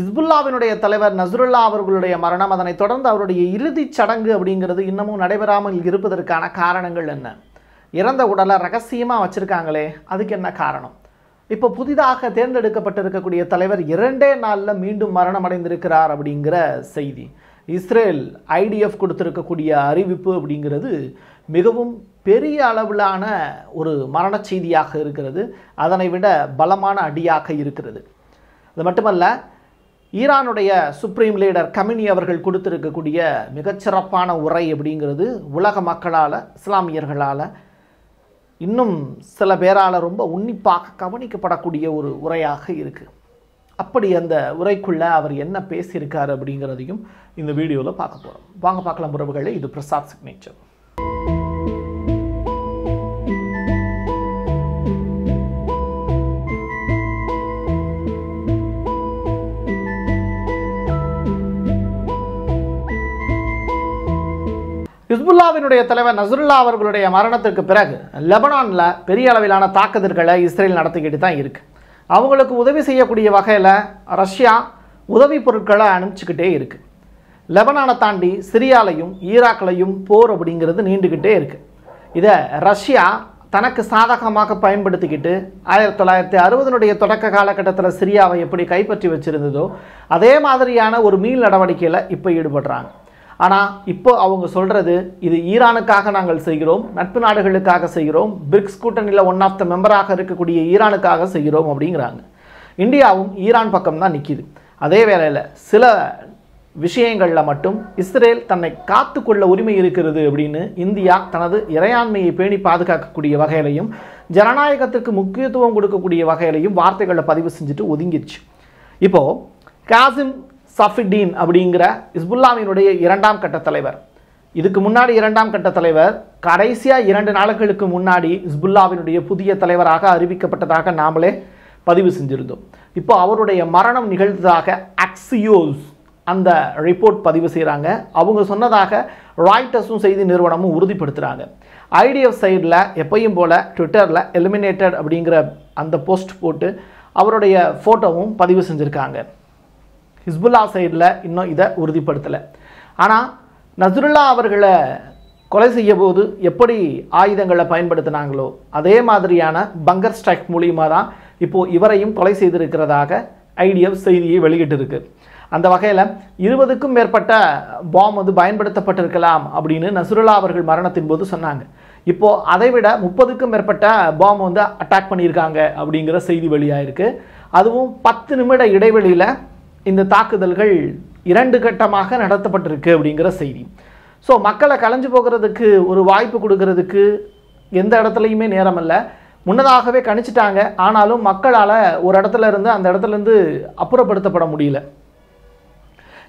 ஹிஸ்புல்லாவினுடைய தலைவர் நஸ்ருல்லா அவர்களுடைய மரணம் அதனைத் தொடர்ந்து அவருடைய இறுதிச் சடங்கு அப்படிங்கிறது இன்னமும் நடைபெறாமல் இருப்பதற்கான காரணங்கள் என்ன? இறந்த உடலை ரகசியமாக வச்சுருக்காங்களே அதுக்கு என்ன காரணம்? இப்போ புதிதாக தேர்ந்தெடுக்கப்பட்டிருக்கக்கூடிய தலைவர் இரண்டே நாளில் மீண்டும் மரணம் அடைந்திருக்கிறார் அப்படிங்கிற செய்தி. இஸ்ரேல் ஐடிஎஃப் கொடுத்திருக்கக்கூடிய அறிவிப்பு அப்படிங்கிறது மிகவும் பெரிய அளவிலான ஒரு மரணச் செய்தியாக இருக்கிறது. அதனை விட பலமான அடியாக இருக்கிறது. அது மட்டுமல்ல ஈரானுடைய சுப்ரீம் லீடர் கமினி அவர்கள் கொடுத்திருக்கக்கூடிய மிகச்சிறப்பான உரை அப்படிங்கிறது உலக மக்களால் இஸ்லாமியர்களால் இன்னும் சில பேரால் ரொம்ப உன்னிப்பாக கவனிக்கப்படக்கூடிய ஒரு உரையாக இருக்குது அப்படி அந்த உரைக்குள்ளே அவர் என்ன பேசியிருக்கார் அப்படிங்கிறதையும் இந்த வீடியோவில் பார்க்க போகிறோம் வாங்க பார்க்கலாம் உறவுகளே. இது பிரசாத் சிக்னேச்சர். ஹிஸ்புல்லாவினுடைய தலைவர் நசருல்லா அவர்களுடைய மரணத்திற்கு பிறகு லெபனானில் பெரிய அளவிலான தாக்குதல்களை இஸ்ரேல் நடத்திக்கிட்டு தான் இருக்குது அவங்களுக்கு உதவி செய்யக்கூடிய வகையில் ரஷ்யா உதவி பொருட்களை அனுப்பிச்சிக்கிட்டே இருக்குது லெபனானை தாண்டி சிரியாலையும் ஈராக்லையும் போர் அப்படிங்கிறது நீண்டுக்கிட்டே இருக்குது இதை ரஷ்யா தனக்கு சாதகமாக பயன்படுத்திக்கிட்டு ஆயிரத்தி தொள்ளாயிரத்தி அறுபதனுடைய தொடக்க காலகட்டத்தில் சிரியாவை எப்படி கைப்பற்றி வச்சிருந்ததோ அதே மாதிரியான ஒரு மீள் நடவடிக்கையில் இப்போ ஈடுபடுறாங்க. ஆனால் இப்போ அவங்க சொல்கிறது இது ஈரானுக்காக நாங்கள் செய்கிறோம் நட்பு நாடுகளுக்காக செய்கிறோம் பிரிக்ஸ் கூட்டணியில் ஒன் ஆஃப் த மெம்பராக இருக்கக்கூடிய ஈரானுக்காக செய்கிறோம் அப்படிங்கிறாங்க. இந்தியாவும் ஈரான் பக்கம் தான் நிற்கிது அதே வேளையில் சில விஷயங்களில் மட்டும் இஸ்ரேல் தன்னை காத்துக்கொள்ள உரிமை இருக்கிறது அப்படின்னு இந்தியா தனது இறையாண்மையை பேணி பாதுகாக்கக்கூடிய வகையிலையும் ஜனநாயகத்துக்கு முக்கியத்துவம் கொடுக்கக்கூடிய வகையிலையும் வார்த்தைகளை பதிவு செஞ்சுட்டு ஒதுங்கிடுச்சு. இப்போது காசிம் சஃபிடீன் அப்படிங்கிற இஸ்புல்லாவினுடைய இரண்டாம் கட்ட தலைவர். இதுக்கு முன்னாடி இரண்டாம் கட்ட தலைவர் கடைசியாக இரண்டு நாட்களுக்கு முன்னாடி இஸ்புல்லாவினுடைய புதிய தலைவராக அறிவிக்கப்பட்டதாக நாமளே பதிவு செஞ்சிருந்தோம். இப்போ அவருடைய மரணம் நிகழ்ந்ததாக அக்சியோஸ் அந்த ரிப்போர்ட் பதிவு செய்கிறாங்க அவங்க சொன்னதாக ராய்டர்ஸும் செய்தி நிறுவனமும் உறுதிப்படுத்துகிறாங்க ஐடிஎஃப் சைடில் எப்பயும் போல் ட்விட்டரில் எலிமினேட்டட் அப்படிங்கிற அந்த போஸ்ட் போட்டு அவருடைய ஃபோட்டோவும் பதிவு செஞ்சுருக்காங்க. ஹிஸ்புல்லா சைடில் இன்னும் இதை உறுதிப்படுத்தலை. ஆனால் நஸ்ருல்லா அவர்களை கொலை செய்ய போது எப்படி ஆயுதங்களை பயன்படுத்தினாங்களோ அதே மாதிரியான பங்கர் ஸ்ட்ரைக் மூலியமாக தான் இப்போது இவரையும் கொலை செய்திருக்கிறதாக ஐடிஎஃப் செய்தியை வெளியிட்டிருக்கு. அந்த வகையில் இருபதுக்கும் மேற்பட்ட பாம் வந்து பயன்படுத்தப்பட்டிருக்கலாம் அப்படின்னு நசுருல்லா அவர்கள் மரணத்தின் போது சொன்னாங்க. இப்போது அதை விட முப்பதுக்கும் மேற்பட்ட பாம் வந்து அட்டாக் பண்ணியிருக்காங்க அப்படிங்கிற செய்தி வெளியாயிருக்கு. அதுவும் பத்து நிமிட இடைவெளியில் இந்த தாக்குதல்கள் இரண்டு கட்டமாக நடத்தப்பட்டிருக்கு அப்படிங்கிற செய்தி. ஸோ மக்களை கலைஞ்சு போகிறதுக்கு ஒரு வாய்ப்பு கொடுக்கறதுக்கு எந்த இடத்துலையுமே நேரம் இல்லை. முன்னதாகவே கணிச்சிட்டாங்க. ஆனாலும் மக்களால் ஒரு இடத்துல இருந்து அந்த இடத்துலேருந்து அப்புறப்படுத்தப்பட முடியல.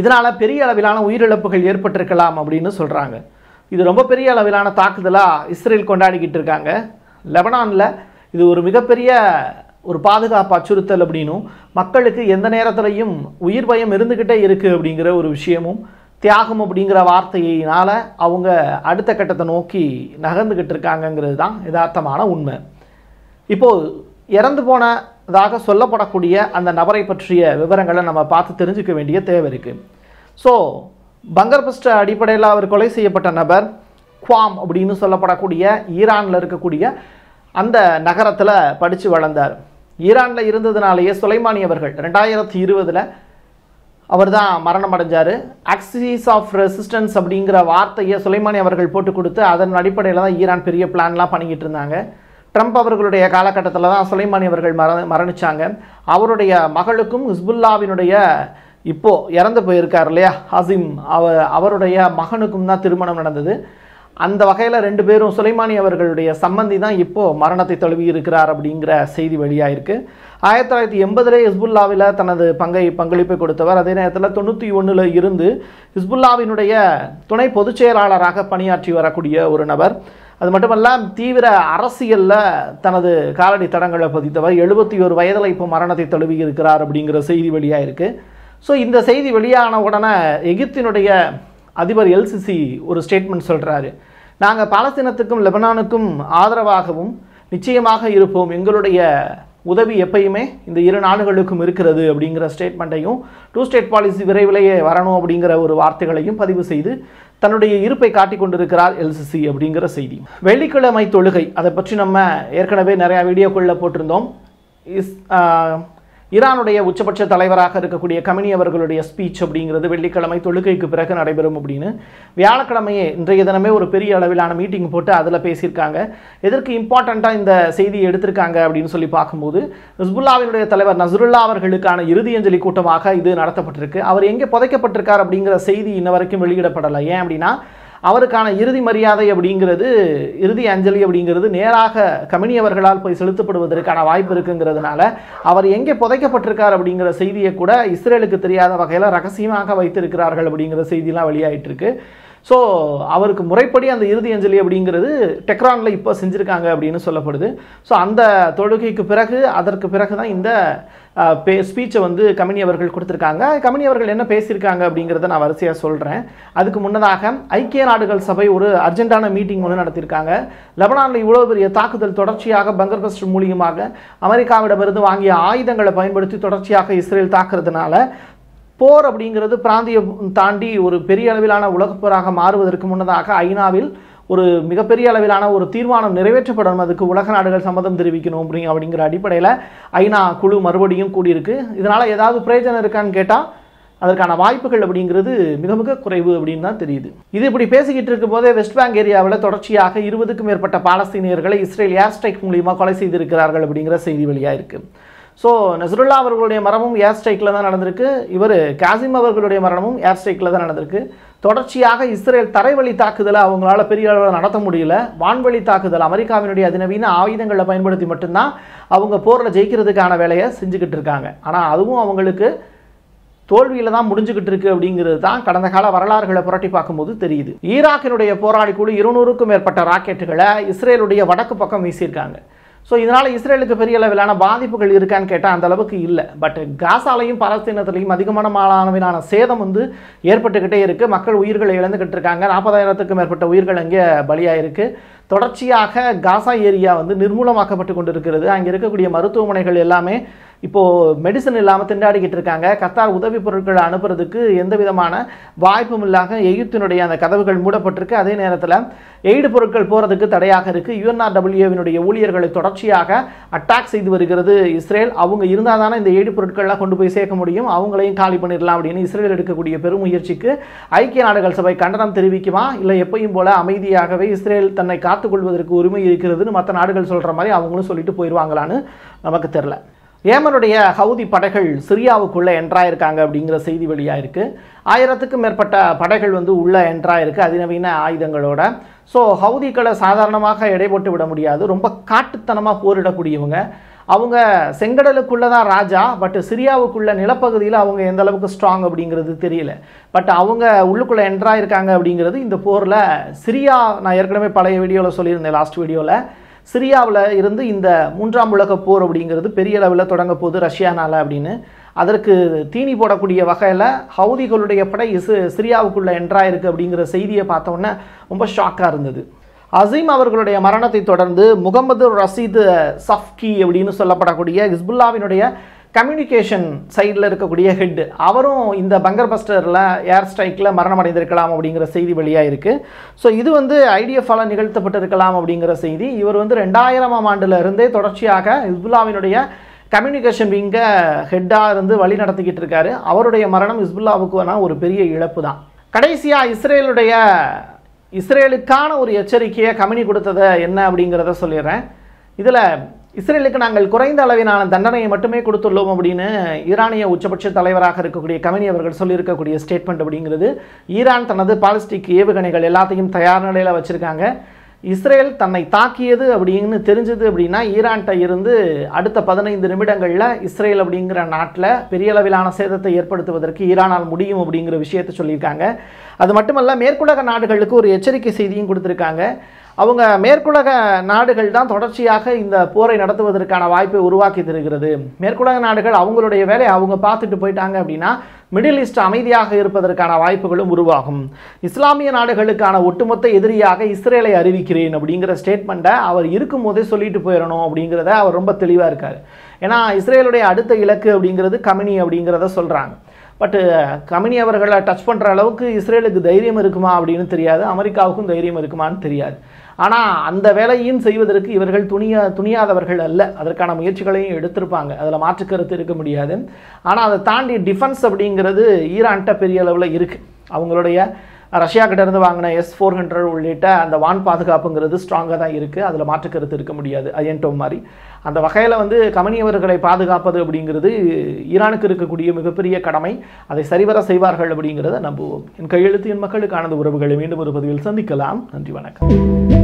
இதனால் பெரிய அளவிலான உயிரிழப்புகள் ஏற்பட்டிருக்கலாம் அப்படின்னு சொல்கிறாங்க இது ரொம்ப பெரிய அளவிலான தாக்குதலாக இஸ்ரேல் கொண்டாடிக்கிட்டு இருக்காங்க. லெபனானில் இது ஒரு மிகப்பெரிய ஒரு பாதுகாப்பு அச்சுறுத்தல் அப்படின்னும் மக்களுக்கு எந்த நேரத்திலையும் உயிர் பயம் இருந்துக்கிட்டே இருக்குது அப்படிங்கிற ஒரு விஷயமும் தியாகம் அப்படிங்கிற வார்த்தையினால் அவங்க அடுத்த கட்டத்தை நோக்கி நகர்ந்துக்கிட்டு இருக்காங்கங்கிறது தான் யதார்த்தமான உண்மை. இப்போது இறந்து போனதாக சொல்லப்படக்கூடிய அந்த நபரை பற்றிய விவரங்களை நம்ம பார்த்து தெரிஞ்சுக்க வேண்டிய தேவை இருக்குது ஸோ பங்கர்பஸ்ட் அடிப்படையில் அவர் கொலை செய்யப்பட்ட நபர் குவாம் அப்படின்னு சொல்லப்படக்கூடிய ஈரானில் இருக்கக்கூடிய அந்த நகரத்தில் படித்து வளர்ந்தார். ஈரானில் இருந்ததுனாலேயே சுலைமானி அவர்கள் ரெண்டாயிரத்தி இருபதில் அவர் தான் மரணம் அடைஞ்சார் ஆக்சிஸ் ஆஃப் ரெசிஸ்டன்ஸ் அப்படிங்கிற வார்த்தையை சுலைமானி அவர்கள் போட்டு கொடுத்து அதன் அடிப்படையில் தான் ஈரான் பெரிய பிளான்லாம் பண்ணிக்கிட்டு இருந்தாங்க. ட்ரம்ப் அவர்களுடைய காலகட்டத்தில் தான் சுலைமானி அவர்கள் மர மரணிச்சாங்க. அவருடைய மகளுக்கும் ஹிஸ்புல்லாவினுடைய இப்போது இறந்து போயிருக்கார் இல்லையா? ஹசிம் அவ அவருடைய மகனுக்கும் தான் திருமணம் நடந்தது. அந்த வகையில் ரெண்டு பேரும் சுலைமானி அவர்களுடைய சம்பந்தி தான் இப்போது மரணத்தை தழுவி இருக்கிறார் அப்படிங்கிற செய்தி வெளியாயிருக்கு. ஆயிரத்தி தொள்ளாயிரத்தி எண்பதுலே ஹிஸ்புல்லாவில் தனது பங்கை பங்களிப்பை கொடுத்தவர். அதே நேரத்தில் தொண்ணூற்றி ஒன்றில் இருந்து ஹிஸ்புல்லாவினுடைய துணை பொதுச் செயலாளராக பணியாற்றி வரக்கூடிய ஒரு நபர். அது மட்டுமல்ல தீவிர அரசியலில் தனது காலடி தடங்களை பதித்தவர். எழுபத்தி ஒரு வயதில் இப்போ மரணத்தை தழுவி இருக்கிறார் அப்படிங்கிற செய்தி வெளியாயிருக்கு. ஸோ இந்த செய்தி வெளியான உடனே எகிப்தினுடைய அதிபர் எல்சிசி ஒரு ஸ்டேட்மெண்ட் சொல்கிறாரு நாங்கள் பாலஸ்தீனத்துக்கும் லெபனானுக்கும் ஆதரவாகவும் நிச்சயமாக இருப்போம். எங்களுடைய உதவி எப்பயுமே இந்த இரு நாடுகளுக்கும் இருக்கிறது அப்படிங்கிற ஸ்டேட்மெண்ட்டையும் டூ ஸ்டேட் பாலிசி விரைவிலேயே வரணும் அப்படிங்கிற ஒரு வார்த்தைகளையும் பதிவு செய்து தன்னுடைய இருப்பை காட்டிக் கொண்டிருக்கிறார் எல்சிசி அப்படிங்கிற செய்தி. வெள்ளிக்கிழமை தொழுகை அதை பற்றி நம்ம ஏற்கனவே நிறையா வீடியோக்குள்ளே போட்டிருந்தோம். இஸ் ஈரானுடைய உச்சபட்ச தலைவராக இருக்கக்கூடிய கமினி அவர்களுடைய ஸ்பீச் அப்படிங்கிறது வெள்ளிக்கிழமை தொழுகைக்கு பிறகு நடைபெறும் அப்படின்னு. வியாழக்கிழமையே இன்றைய தினமே ஒரு பெரிய அளவிலான மீட்டிங் போட்டு அதில் பேசியிருக்காங்க. எதற்கு இம்பார்ட்டண்ட்டாக இந்த செய்தியை எடுத்திருக்காங்க அப்படின்னு சொல்லி பார்க்கும்போது ஹிஸ்புல்லாவினுடைய தலைவர் நசருல்லா அவர்களுக்கான இறுதியஞ்சலி கூட்டமாக இது நடத்தப்பட்டிருக்கு. அவர் எங்கே புதைக்கப்பட்டிருக்கார் அப்படிங்கிற செய்தி இன்ன வரைக்கும் வெளியிடப்படலை. ஏன் அப்படின்னா அவருக்கான இறுதி மரியாதை அப்படிங்கிறது இறுதி அஞ்சலி அப்படிங்கிறது நேராக கமினி அவர்களால் போய் செலுத்தப்படுவதற்கான வாய்ப்பு இருக்குங்கிறதுனால அவர் எங்கே புதைக்கப்பட்டிருக்கார் அப்படிங்கிற செய்தியை கூட இஸ்ரேலுக்கு தெரியாத வகையில் ரகசியமாக வைத்திருக்கிறார்கள் அப்படிங்கிற செய்தியெலாம் வெளியாயிட்டு இருக்கு ஸோ அவருக்கு முறைப்படி அந்த இறுதி அஞ்சலி அப்படிங்கிறது டெக்ரானில் இப்போ செஞ்சுருக்காங்க அப்படின்னு சொல்லப்படுது. ஸோ அந்த தொழுகைக்கு பிறகு அதற்கு பிறகு தான் இந்த பே ஸ்பீச்சை வந்து கமினி அவர்கள் கொடுத்துருக்காங்க. கமினி அவர்கள் என்ன பேசியிருக்காங்க அப்படிங்கிறத நான் வரிசையாக சொல்கிறேன் அதுக்கு முன்னதாக ஐக்கிய நாடுகள் சபை ஒரு அர்ஜென்டான மீட்டிங் ஒன்று நடத்தியிருக்காங்க. லெபனானில் இவ்வளோ பெரிய தாக்குதல் தொடர்ச்சியாக பங்கர்பஸ்ட் மூலியமாக அமெரிக்காவிடமிருந்து வாங்கிய ஆயுதங்களை பயன்படுத்தி தொடர்ச்சியாக இஸ்ரேல் தாக்குறதுனால போர் அப்படிங்கிறது பிராந்தியம் தாண்டி ஒரு பெரிய அளவிலான உலகப் போராக மாறுவதற்கு முன்னதாக ஐநாவில் ஒரு மிகப்பெரிய அளவிலான ஒரு தீர்மானம் நிறைவேற்றப்படணும். அதுக்கு உலக நாடுகள் சம்மதம் தெரிவிக்கணும் அப்படிங்க அப்படிங்கிற அடிப்படையில் ஐநா குழு மறுபடியும் கூடியிருக்கு. இதனால் ஏதாவது பிரயோஜனம் இருக்கான்னு கேட்டால் அதற்கான வாய்ப்புகள் அப்படிங்கிறது மிக மிக குறைவு அப்படின்னு தான் தெரியுது. இது இப்படி பேசிக்கிட்டு இருக்கும்போதே வெஸ்ட் பேங்க் ஏரியாவில் தொடர்ச்சியாக இருபதுக்கும் மேற்பட்ட பாலஸ்தீனியர்களை இஸ்ரேல் ஏர் ஸ்ட்ரைக் மூலியமாக கொலை செய்திருக்கிறார்கள் அப்படிங்கிற செய்தி வெளியாக இருக்கு ஸோ நசருல்லா அவர்களுடைய மரணமும் ஏர் ஸ்ட்ரைக்கில் தான் நடந்திருக்கு. இவர் காசிம் அவர்களுடைய மரணமும் ஏர் ஸ்ட்ரைக்கில் தான் நடந்திருக்கு. தொடர்ச்சியாக இஸ்ரேல் தரைவழி தாக்குதலை அவங்களால பெரிய அளவில் நடத்த முடியல. வான்வழி தாக்குதல் அமெரிக்காவினுடைய அதிநவீன ஆயுதங்களை பயன்படுத்தி மட்டும்தான் அவங்க போரில் ஜெயிக்கிறதுக்கான வேலையை செஞ்சுக்கிட்டு இருக்காங்க. ஆனால் அதுவும் அவங்களுக்கு தோல்வியில் தான் முடிஞ்சுக்கிட்டு இருக்கு அப்படிங்கிறது தான் கடந்த கால வரலாறுகளை புரட்டி பார்க்கும்போது தெரியுது. ஈராக்கினுடைய போராளி குழு இருநூறுக்கும் மேற்பட்ட ராக்கெட்டுகளை இஸ்ரேலுடைய வடக்கு பக்கம் வீசியிருக்காங்க. ஸோ இதனால் இஸ்ரேலுக்கு பெரிய அளவிலான பாதிப்புகள் இருக்கான்னு கேட்டால் அந்த அளவுக்கு இல்லை. பட் காசாலையும் பலஸ்தீனத்திலையும் அதிகமான அளவிலான சேதம் வந்து ஏற்பட்டுக்கிட்டே இருக்குது மக்கள் உயிர்களை இழந்துக்கிட்டு இருக்காங்க. நாற்பதாயிரத்துக்கும் மேற்பட்ட உயிர்கள் அங்கே பலியாயிருக்கு. தொடர்ச்சியாக காசா ஏரியா வந்து நிர்மூலமாக்கப்பட்டு கொண்டிருக்கிறது. அங்கே இருக்கக்கூடிய மருத்துவமனைகள் எல்லாமே இப்போது மெடிசன் இல்லாமல் திண்டாடிக்கிட்டு இருக்காங்க. கத்தார் உதவி பொருட்களை அனுப்புறதுக்கு எந்த விதமான வாய்ப்பும் இல்லாத எகிப்தினுடைய அந்த கதவுகள் மூடப்பட்டிருக்கு. அதே நேரத்தில் எய்டு பொருட்கள் போகிறதுக்கு தடையாக இருக்குது யுஎன்ஆர்டபிள்யூவினுடைய ஊழியர்களை தொடர்ச்சியாக அட்டாக் செய்து வருகிறது இஸ்ரேல். அவங்க இருந்தால் தானே இந்த எய்டு பொருட்கள்லாம் கொண்டு போய் சேர்க்க முடியும். அவங்களையும் காலி பண்ணிடலாம் அப்படின்னு இஸ்ரேல் எடுக்கக்கூடிய பெரும் முயற்சிக்கு ஐக்கிய நாடுகள் சபை கண்டனம் தெரிவிக்குமா? இல்லை எப்பயும் போல அமைதியாகவே இஸ்ரேல் தன்னை காத்துக்கொள்வதற்கு உரிமை இருக்கிறதுன்னு மற்ற நாடுகள் சொல்கிற மாதிரி அவங்களும் சொல்லிட்டு போயிடுவாங்களான்னு நமக்கு தெரில ஏமனுடைய ஹவுதி படைகள் சிரியாவுக்குள்ளே என்ட்ராயிருக்காங்க அப்படிங்கிற செய்தி வெளியாக இருக்குது ஆயிரத்துக்கும் மேற்பட்ட படைகள் வந்து உள்ளே என்ட்ராயிருக்கு அதிநவீன ஆயுதங்களோட. ஸோ ஹவுதிக்களை சாதாரணமாக எடை போட்டு விட முடியாது. ரொம்ப காட்டுத்தனமாக போரிடக்கூடியவங்க. அவங்க செங்கடலுக்குள்ளே தான் ராஜா பட் சிரியாவுக்குள்ள நிலப்பகுதியில் அவங்க எந்த அளவுக்கு ஸ்ட்ராங் அப்படிங்கிறது தெரியல. பட் அவங்க உள்ளுக்குள்ளே என்ட்ராயிருக்காங்க அப்படிங்கிறது இந்த போரில் சிரியா நான் ஏற்கனவே பழைய வீடியோவில் சொல்லியிருந்தேன் லாஸ்ட் வீடியோவில். சிரியாவில் இருந்து இந்த மூன்றாம் உலக போர் அப்படிங்கிறது பெரிய அளவில் தொடங்க போகுது ரஷ்யானால் அப்படின்னு. அதற்கு தீனி போடக்கூடிய வகையில் ஹவுதிகளுடைய படை இசு சிரியாவுக்குள்ளே என்ட்ராயிருக்கு அப்படிங்கிற செய்தியை பார்த்தோன்னே ரொம்ப ஷாக்காக இருந்தது. அசீம் அவர்களுடைய மரணத்தை தொடர்ந்து முகமது ரசீது சஃப்கி அப்படின்னு சொல்லப்படக்கூடிய ஹிஸ்புல்லாவினுடைய கம்யூனிகேஷன் சைடில் இருக்கக்கூடிய ஹெட் அவரும் இந்த பங்கர் பஸ்டரில் ஏர் ஸ்ட்ரைக்கில் மரணம் அடைந்திருக்கலாம் அப்படிங்கிற செய்தி வெளியாக இருக்குது ஸோ இது வந்து ஐடிஎஃபால் நிகழ்த்தப்பட்டிருக்கலாம் அப்படிங்கிற செய்தி. இவர் வந்து ரெண்டாயிரமாம் ஆண்டுல இருந்தே தொடர்ச்சியாக இஸ்புல்லாவினுடைய கம்யூனிகேஷன் விங்கை ஹெட்டாக இருந்து வழி நடத்திக்கிட்டு இருக்காரு. அவருடைய மரணம் ஹிஸ்புல்லாவுக்கு ஒரு பெரிய இழப்பு தான். கடைசியாக இஸ்ரேலுடைய இஸ்ரேலுக்கான ஒரு எச்சரிக்கையை கம்யூனி கொடுத்தத என்ன அப்படிங்கிறத சொல்லிடுறேன். இதில் இஸ்ரேலுக்கு நாங்கள் குறைந்த அளவிலான தண்டனையை மட்டுமே கொடுத்துள்ளோம் அப்படின்னு ஈரானிய உச்சபட்ச தலைவராக இருக்கக்கூடிய கமினி அவர்கள் சொல்லியிருக்கக்கூடிய ஸ்டேட்மெண்ட் அப்படிங்கிறது. ஈரான் தனது பாலிஸ்டிக் ஏவுகணைகள் எல்லாத்தையும் தயார் நிலையில் வச்சுருக்காங்க. இஸ்ரேல் தன்னை தாக்கியது அப்படின்னு தெரிஞ்சது அப்படின்னா ஈரான்கிட்ட இருந்து அடுத்த பதினைந்து நிமிடங்களில் இஸ்ரேல் அப்படிங்கிற நாட்டில் பெரிய அளவிலான சேதத்தை ஏற்படுத்துவதற்கு ஈரானால் முடியும் அப்படிங்கிற விஷயத்தை சொல்லியிருக்காங்க. அது மட்டுமல்ல மேற்குலக நாடுகளுக்கு ஒரு எச்சரிக்கை செய்தியும் கொடுத்துருக்காங்க. அவங்க மேற்குலக நாடுகள் தான் தொடர்ச்சியாக இந்த போரை நடத்துவதற்கான வாய்ப்பை உருவாக்கி தருகிறது மேற்குலக நாடுகள் அவங்களுடைய வேலையை அவங்க பார்த்துட்டு போயிட்டாங்க அப்படின்னா மிடில் ஈஸ்ட் அமைதியாக இருப்பதற்கான வாய்ப்புகளும் உருவாகும். இஸ்லாமிய நாடுகளுக்கான ஒட்டுமொத்த எதிரியாக இஸ்ரேலை அறிவிக்கிறேன் அப்படிங்கிற ஸ்டேட்மெண்ட்டை அவர் இருக்கும்போதே சொல்லிட்டு போயிடணும் அப்படிங்கிறத அவர் ரொம்ப தெளிவாக இருக்கார். ஏன்னா இஸ்ரேலுடைய அடுத்த இலக்கு அப்படிங்கிறது கமினி அப்படிங்கிறத சொல்கிறாங்க பட்டு கமினி அவர்களை டச் பண்ணுற அளவுக்கு இஸ்ரேலுக்கு தைரியம் இருக்குமா அப்படின்னு தெரியாது அமெரிக்காவுக்கும் தைரியம் இருக்குமான்னு தெரியாது. ஆனால் அந்த வேலையும் செய்வதற்கு இவர்கள் துணியா துணியாதவர்கள் அல்ல. அதற்கான முயற்சிகளையும் எடுத்திருப்பாங்க. அதில் மாற்று கருத்து இருக்க முடியாது. ஆனால் அதை தாண்டி டிஃபென்ஸ் அப்படிங்கிறது ஈரான்கிட்ட பெரிய அளவில் இருக்குது அவங்களுடைய ரஷ்யா இருந்து வாங்கின எஸ் ஃபோர் ஹண்ட்ரட் உள்ளிட்ட அந்த வான் பாதுகாப்புங்கிறது ஸ்ட்ராங்காக தான் இருக்குது அதில் மாற்று கருத்து இருக்க முடியாது. அயன்டோ மாதிரி. அந்த வகையில் வந்து கமனியவர்களை பாதுகாப்பது அப்படிங்கிறது ஈரானுக்கு இருக்கக்கூடிய மிகப்பெரிய கடமை. அதை சரிவர செய்வார்கள் அப்படிங்கிறத நம்புவோம். என் கையெழுத்து என் மக்களுக்கானது உறவுகளை மீண்டும் ஒரு பதிவில் சந்திக்கலாம். நன்றி வணக்கம்.